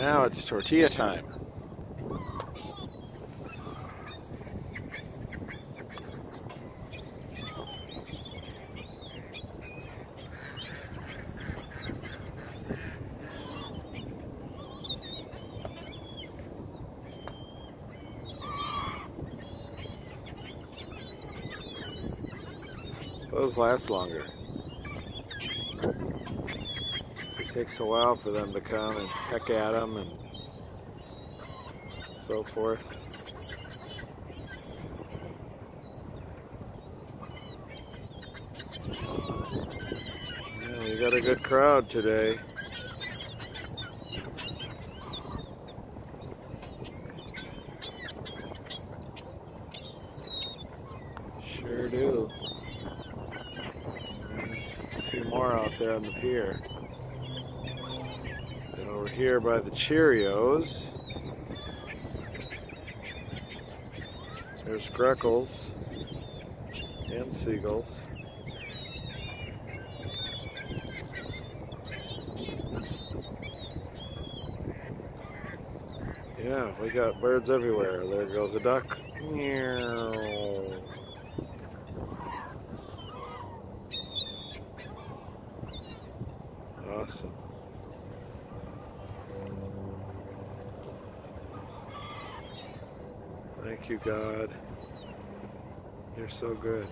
Now it's tortilla time. Those last longer. Takes a while for them to come and peck at them and so forth. Yeah, you got a good crowd today. Sure do. A few more out there on the pier. Over here by the Cheerios, there's Grackles and Seagulls. Yeah, we got birds everywhere. There goes a duck. Meow. Awesome. Thank you, God. You're so good.